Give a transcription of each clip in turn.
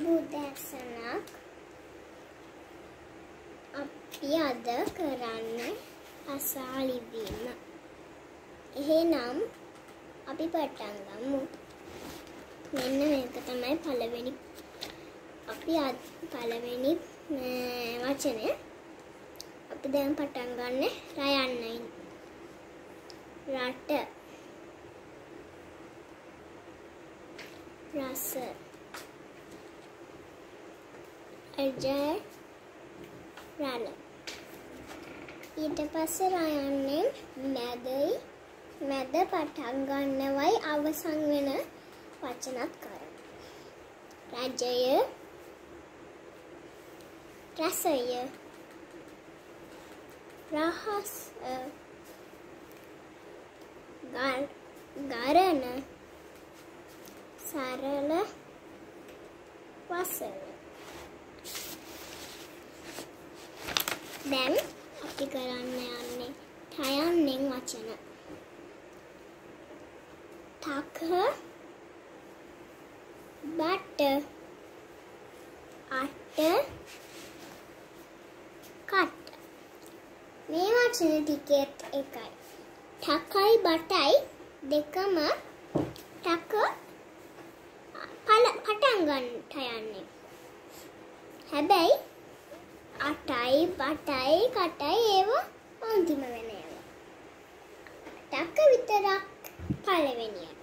සුබුදැසනක් අපි අද කරන්න අසාලිවීම. එහෙනම් අපි පටන් ගමු. මෙන්න මේක තමයි පළවෙනි අපි පළවෙනි වචනය. අපි දැන් පටන් ගන්න රයන්නයි. රට රස අජය රළ ඊට පස්සේ රයන්නේ මැදයි. මැද පටන් ගන්නවයි අවසන් වෙන වචනත් කරන. රජය රසය රහස් ගරණ සරල වසල. දැන් අපි කරන්න යන්නේ ටයන්නෙන් වචන. තක බට අට කට. මේ වචන ටිකෙත් එකයි. ටකයි බටයි දෙකම ටක පල පටන් ගන්නට යන්නේ හැබැයි අටයි බටයි කටයි ඒව අන්තිම වෙන ඒවා. ටක විතරක් පළවෙනියට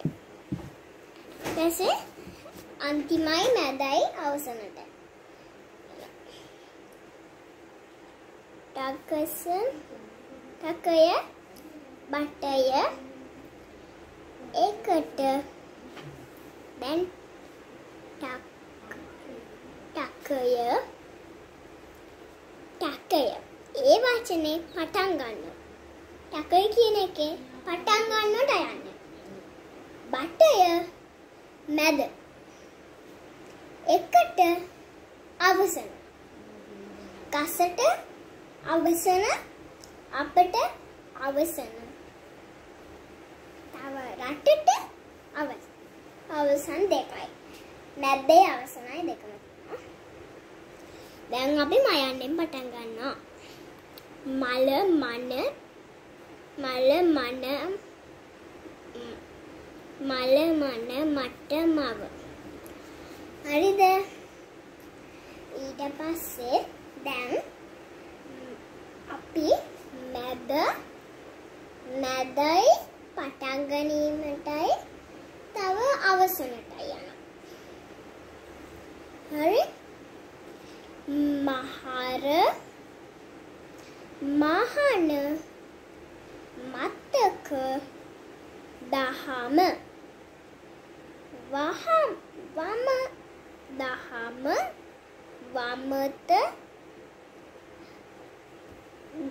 ඊපස්සේ අන්තිමයි මැදයි අවසනට. ටකස ටකය බටය ඒකට දැන් ටකය ටකය ඒ වචනේ පටන් ගන්න. ටකය කියන එකේ පටන් ගන්නට යන්න. බටය මැද. එකට අවසන. ගසට අවසන අපට අවසන. තව රටට අවස අවසන් දෙකයි. මැද්දේ අවසනයි දෙකම දැන් අපි මයන්නෙන් පටන් ගන්නවා. මල මන මල මන මල මන මට මව. හරිද? ඊට පස්සේ දැන් අපි මැද මැදයි පටන් ගැනීමටයි තව අවසනටයි යන හරි මහර මහන මත්තක දහම වහම් වම දහම වමත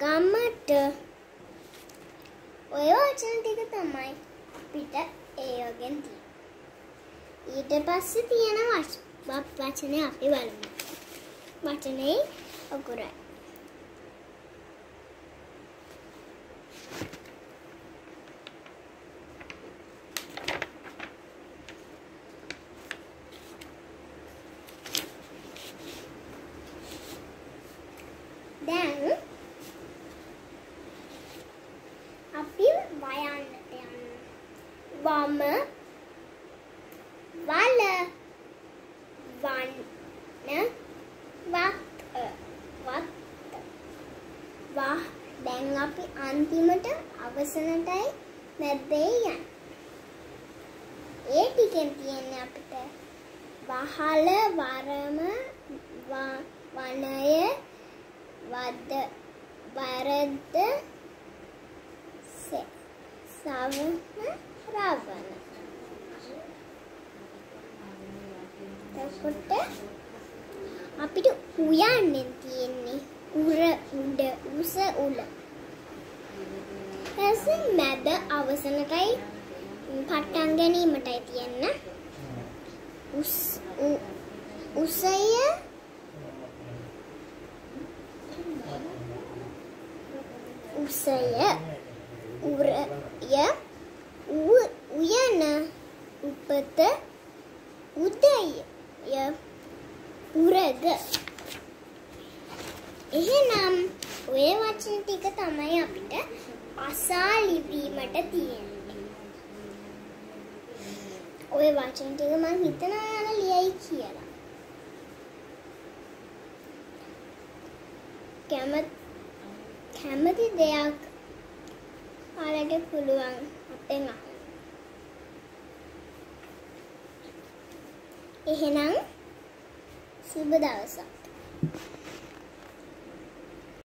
ගමට ඔය වචන ටික තමයි අපිට ඒ වගෙන් තියෙන්නේ. ඊට පස්සේ තියෙන වචනේ අපි බලමු. වචනේ අකුරයි. දැන් අපි වයන්නට යන්න. වම අන්තිමට අවසනටයි මැද්දේ යන්න. ඒ ටිකෙන් තියෙන්නේ අපිට වහල වරම වනය වද වරද සවම රවන එතකොට අපිට උයන්නෙන් තියෙන්නේ උර උඩ උස උල ඇසින් මැද අවසනටයි. පට්ටන් ගැනීමටයි තියෙන්න. උස් උසය. උසය. උරය. උයන. උපත. උදය. ග. එහෙනම් ඔය වචන ටික තමයි අපිට අසා ලිවීමට තියෙන්නේ. ඔය වචන ටික මම හිතනවා යාලා ලියයි කියලා. කැමති කැමති දෙයක් ඔයාලට පුළුවන් අපෙන් අහන්න. එහෙනම් සුබ දවසක්.